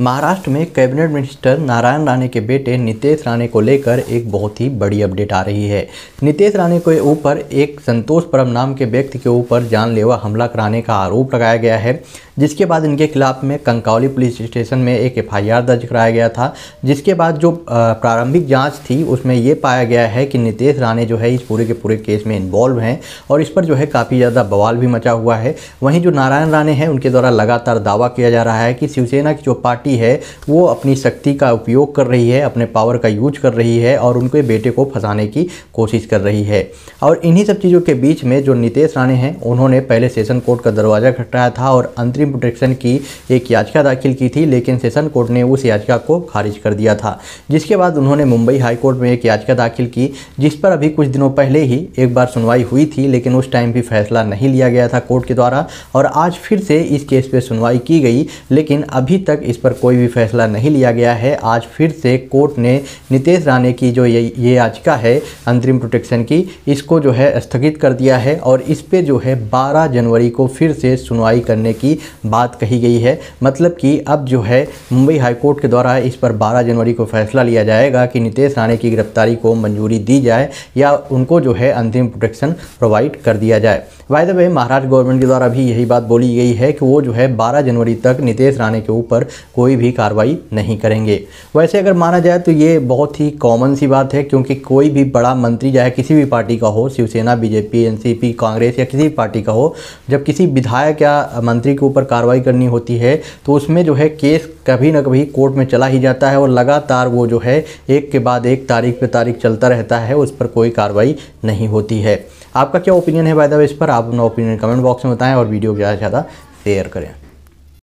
महाराष्ट्र में cabinet minister Narayan Rane के बेटे नितेश राणे को लेकर एक बहुत ही बड़ी अपडेट आ रही है। नितेश राणे के ऊपर एक संतोष परम नाम के व्यक्ति के ऊपर जानलेवा हमला कराने का आरोप लगाया गया है। जिसके बाद इनके खिलाफ में कंकावली पुलिस स्टेशन में एक एफआईआर दर्ज कराया गया था। जिसके बाद जो प्रारंभिक जाँच थी, उसमें ये पाया गया है कि नितेश राणे जो है इस पूरे के पूरे केस में इन्वॉल्व हैं और इस पर जो है काफ़ी ज़्यादा बवाल भी मचा हुआ है। वहीं जो नारायण राणे हैं, उनके द्वारा लगातार दावा किया जा रहा है कि शिवसेना की जो पार्टी है, वो अपनी शक्ति का उपयोग कर रही है, अपने पावर का यूज़ कर रही है और उनके बेटे को फंसाने की कोशिश कर रही है। और इन्हीं सब चीज़ों के बीच में जो नितेश राणे हैं, उन्होंने पहले सेशन कोर्ट का दरवाज़ा खटकाया था और अंतरिम प्रोटेक्शन की एक याचिका दाखिल की थी, लेकिन सेशन कोर्ट ने उस याचिका को खारिज कर दिया था। जिसके बाद उन्होंने मुंबई हाईकोर्ट में एक याचिका दाखिल की, जिस पर अभी कुछ दिनों पहले ही एक बार सुनवाई हुई थी, लेकिन उस टाइम भी फैसला नहीं लिया गया था कोर्ट के द्वारा, और आज फिर से इस केस पे सुनवाई की गई, लेकिन अभी तक इस पर कोई भी फैसला नहीं लिया गया है। आज फिर से कोर्ट ने नितेश राणे की जो ये ये याचिका है, अंतरिम प्रोटेक्शन की, इसको जो है स्थगित कर दिया है, और इस पर जो है 12 जनवरी को फिर से सुनवाई करने की बात कही गई है। मतलब कि अब जो है, मुंबई हाईकोर्ट के द्वारा इस पर 12 जनवरी को फैसला लिया जाएगा कि नितेश राणे की गिरफ्तारी को मंजूरी दी जाए या उनको जो है अंतिम प्रोटेक्शन प्रोवाइड कर दिया जाए। वायद वे महाराष्ट्र गवर्नमेंट के द्वारा भी यही बात बोली गई है कि वो जो है 12 जनवरी तक नितेश राणे के ऊपर कोई भी कार्रवाई नहीं करेंगे। वैसे अगर माना जाए तो ये बहुत ही कॉमन सी बात है, क्योंकि कोई भी बड़ा मंत्री, चाहे किसी भी पार्टी का हो, शिवसेना, बीजेपी, एनसीपी, कांग्रेस या किसी भी पार्टी का हो, जब किसी विधायक या मंत्री के ऊपर कार्रवाई करनी होती है तो उसमें जो है केस कभी ना कभी कोर्ट में चला ही जाता है और लगातार वो जो है एक के बाद एक तारीख पे तारीख चलता रहता है, उस पर कोई कार्रवाई नहीं होती है। आपका क्या ओपिनियन है बाय द वे इस पर आप अपना ओपिनियन कमेंट बॉक्स में बताएँ और वीडियो को ज़्यादा से ज़्यादा शेयर करें।